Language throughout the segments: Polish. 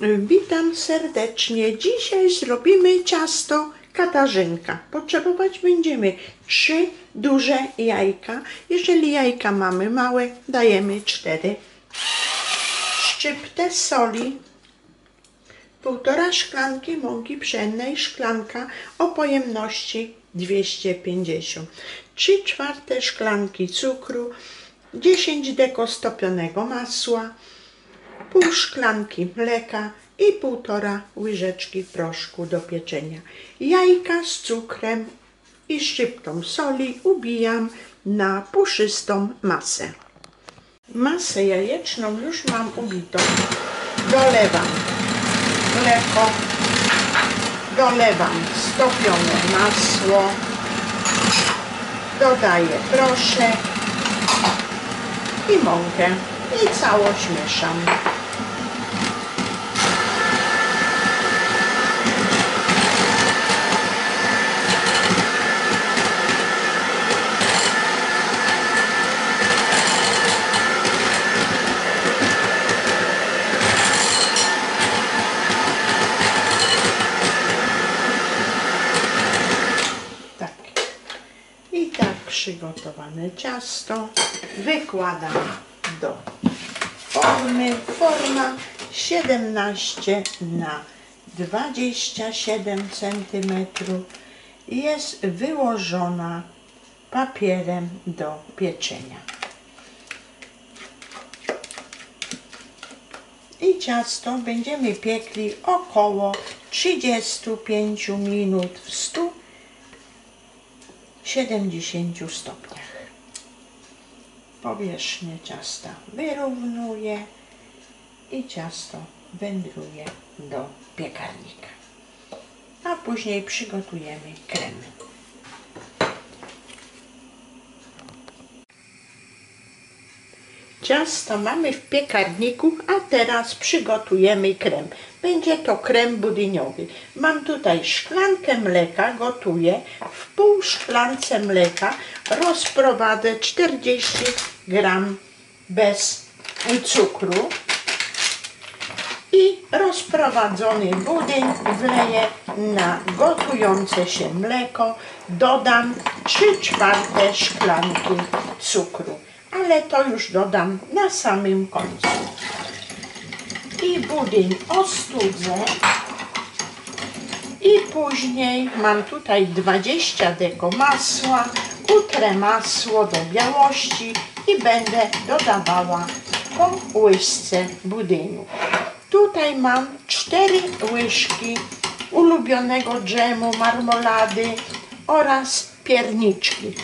Witam serdecznie. Dzisiaj zrobimy ciasto katarzynka. Potrzebować będziemy trzy duże jajka. Jeżeli jajka mamy małe, dajemy cztery. Szczyptę soli, półtora szklanki mąki pszennej, szklanka o pojemności 250, 3 czwarte szklanki cukru, 10 deko stopionego masła, pół szklanki mleka i półtora łyżeczki proszku do pieczenia. Jajka z cukrem i szczyptą soli ubijam na puszystą masę. Masę jajeczną już mam ubitą. Dolewam mleko, dolewam stopione masło, dodaję proszek i mąkę i całość mieszam. Tak. I tak ciasto wykładam do formy. Forma 17 na 27 cm jest wyłożona papierem do pieczenia. I ciasto będziemy piekli około 35 minut w 170 stopniach. Powierzchnię ciasta wyrównuję i ciasto wędruje do piekarnika. A później przygotujemy krem. Ciasto mamy w piekarniku, a teraz przygotujemy krem. Będzie to krem budyniowy. Mam tutaj szklankę mleka, gotuję. W pół szklance mleka rozprowadzę 40 gram bez cukru i rozprowadzony budyń wleję na gotujące się mleko. Dodam 3 czwarte szklanki cukru, ale to już dodam na samym końcu. I budyń ostudzę i później mam tutaj 20 deko masła, utrę masło do białości i będę dodawała po łyżce budyniu. Tutaj mam 4 łyżki ulubionego dżemu, marmolady oraz pierniczki.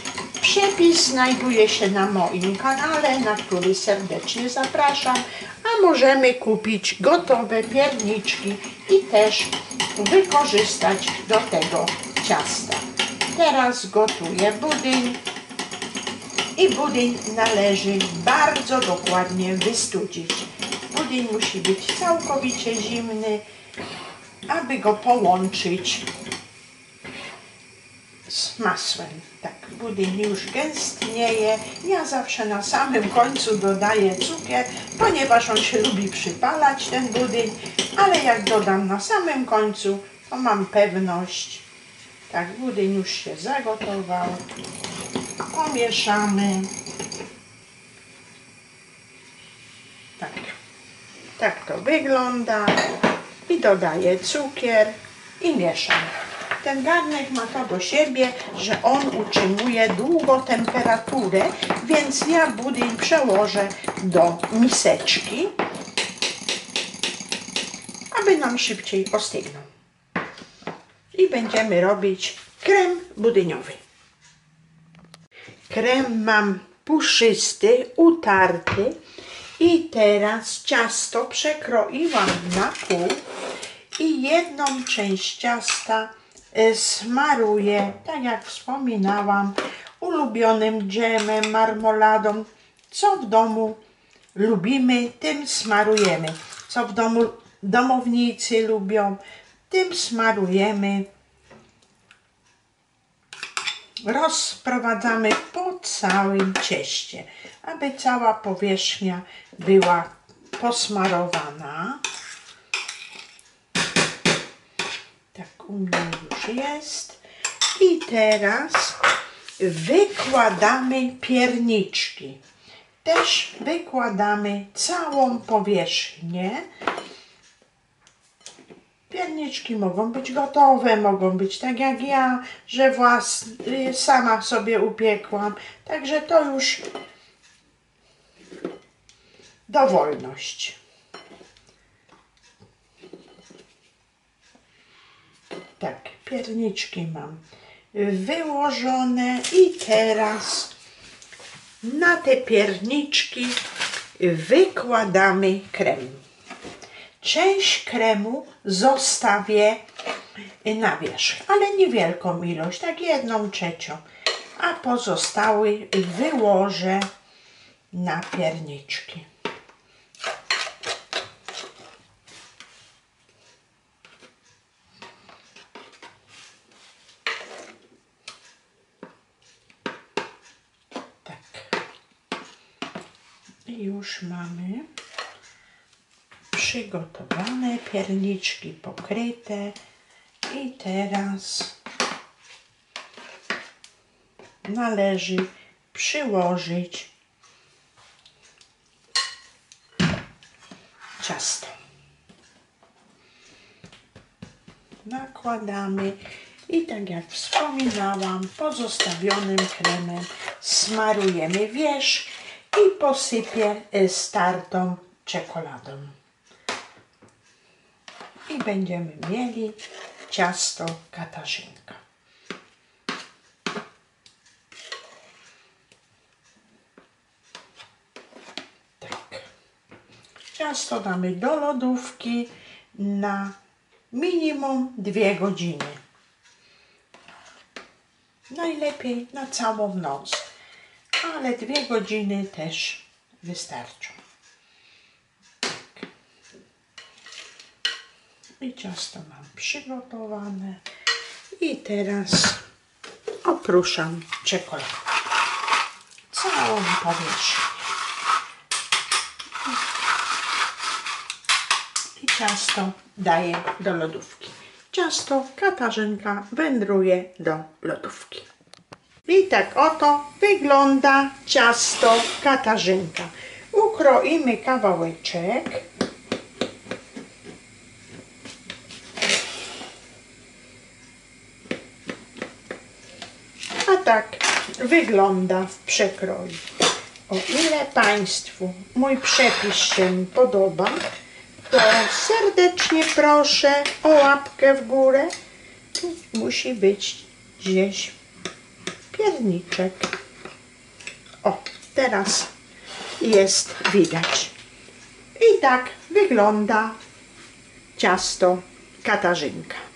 Przepis znajduje się na moim kanale, na który serdecznie zapraszam, a możemy kupić gotowe pierniczki i też wykorzystać do tego ciasta. Teraz gotuję budyń i budyń należy bardzo dokładnie wystudzić. Budyń musi być całkowicie zimny, aby go połączyć z masłem. Tak, budyń już gęstnieje. Ja zawsze na samym końcu dodaję cukier, ponieważ on się lubi przypalać, ten budyń, ale jak dodam na samym końcu, to mam pewność. Tak, budyń już się zagotował. Pomieszamy. Tak. Tak to wygląda. I dodaję cukier i mieszam. Ten garnek ma to do siebie, że on utrzymuje długo temperaturę, więc ja budyń przełożę do miseczki, aby nam szybciej ostygnął. I będziemy robić krem budyniowy. Krem mam puszysty, utarty i teraz ciasto przekroiłam na pół i jedną część ciasta smaruję, tak jak wspominałam, ulubionym dżemem, marmoladą. Co w domu lubimy, tym smarujemy. Co w domu domownicy lubią, tym smarujemy. Rozprowadzamy po całym cieście, aby cała powierzchnia była posmarowana. U mnie już jest. I teraz wykładamy pierniczki. Też wykładamy całą powierzchnię. Pierniczki mogą być gotowe, mogą być tak jak ja, że włas, sama sobie upiekłam. Także to już dowolność. Tak, pierniczki mam wyłożone i teraz na te pierniczki wykładamy krem. Część kremu zostawię na wierzch, ale niewielką ilość, tak jedną trzecią, a pozostały wyłożę na pierniczki. Tak. I już mamy przygotowane pierniczki pokryte i teraz należy przyłożyć ciasto. Nakładamy i tak jak wspominałam, pozostawionym kremem smarujemy wierzch i posypię y, startą czekoladą. I będziemy mieli ciasto katarzynka. Tak. Ciasto damy do lodówki na minimum dwie godziny. Najlepiej na całą noc, ale dwie godziny też wystarczą. Tak. I ciasto mam przygotowane. I teraz opruszam czekoladę. Całą powierzchnię. i ciasto daję do lodówki. Ciasto Katarzynka wędruje do lodówki. I tak oto wygląda ciasto Katarzynka. Ukroimy kawałeczek. A tak wygląda w przekroju. O ile Państwu mój przepis się podoba, to serdecznie proszę o łapkę w górę. Tu musi być gdzieś pierniczek. O, teraz jest widać. I tak wygląda ciasto Katarzynka.